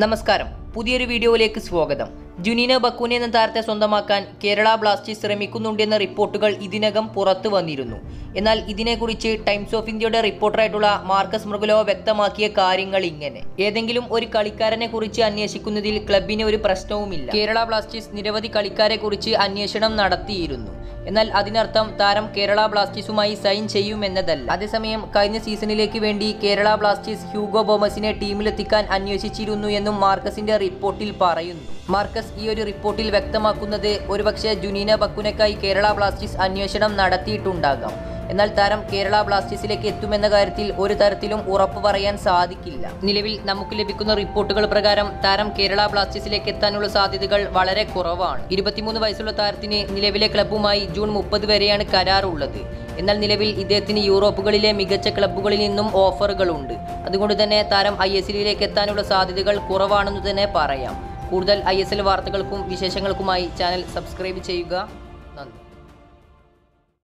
നമസ്കാരം. പുതിയൊരു വീഡിയോയിലേക്ക് സ്വാഗതം. ജുനീന ബക്കൂനെ എന്ന താരത്തെ സ്വന്തമാക്കാൻ കേരള ബ്ലാസ്റ്റേഴ്സ് ശ്രമിക്കുന്നുണ്ടെന്ന റിപ്പോർട്ടുകൾ ഇതിനകം പുറത്തു വന്നിരുന്നു. എന്നാൽ ഇതിനെക്കുറിച്ച് ടൈംസ് ഓഫ് ഇന്ത്യയുടെ റിപ്പോർട്ടറായിട്ടുള്ള മാർക്കസ് മൃഗുലോ വ്യക്തമാക്കിയ കാര്യങ്ങൾ ഇങ്ങനെ. ഏതെങ്കിലും ഒരു കളിക്കാരനെ കുറിച്ച് അന്വേഷിക്കുന്നതിൽ ക്ലബിന് ഒരു പ്രശ്നവുമില്ല. കേരള ബ്ലാസ്റ്റേഴ്സ് നിരവധി കളിക്കാരെ കുറിച്ച് അന്വേഷണം നടത്തിയിരുന്നു. എന്നാൽ അതിനർത്ഥം താരം കേരള ബ്ലാസ്റ്റേഴ്സുമായി സൈൻ ചെയ്യുമെന്നതല്ല. അതേസമയം കഴിഞ്ഞ സീസണിലേക്ക് വേണ്ടി കേരള ബ്ലാസ്റ്റേഴ്സ് ഹ്യൂഗോ ബോമസിനെ ടീമിലെത്തിക്കാൻ അന്വേഷിച്ചിരുന്നു എന്നും മാർക്കസിന്റെ റിപ്പോർട്ടിൽ പറയുന്നു. മാർക്കസ് ഈ ഒരു റിപ്പോർട്ടിൽ വ്യക്തമാക്കുന്നത് ഒരുപക്ഷെ ജുനീന ബക്കുനക്കായി കേരള ബ്ലാസ്റ്റേഴ്സ് അന്വേഷണം നടത്തിയിട്ടുണ്ടാകാം. എന്നാൽ താരം കേരള ബ്ലാസ്റ്റേഴ്സിലേക്ക് എത്തുമെന്ന കാര്യത്തിൽ ഒരു തരത്തിലും ഉറപ്പ് പറയാൻ സാധിക്കില്ല. നിലവിൽ നമുക്ക് ലഭിക്കുന്ന റിപ്പോർട്ടുകൾ പ്രകാരം താരം കേരള ബ്ലാസ്റ്റേഴ്സിലേക്ക് എത്താനുള്ള സാധ്യതകൾ വളരെ കുറവാണ്. ഇരുപത്തിമൂന്ന് വയസ്സുള്ള താരത്തിന് നിലവിലെ ക്ലബ്ബുമായി ജൂൺ മുപ്പത് വരെയാണ് കരാറുള്ളത്. എന്നാൽ നിലവിൽ ഇദ്ദേഹത്തിന് യൂറോപ്പുകളിലെ മികച്ച ക്ലബ്ബുകളിൽ നിന്നും ഓഫറുകളുണ്ട്. അതുകൊണ്ട് തന്നെ താരം ഐ എസ് എല്ലിലേക്ക് എത്താനുള്ള സാധ്യതകൾ കുറവാണെന്ന് തന്നെ പറയാം. കൂടുതൽ ഐ എസ് എൽ വാർത്തകൾക്കും വിശേഷങ്ങൾക്കുമായി ചാനൽ സബ്സ്ക്രൈബ് ചെയ്യുക. നന്ദി.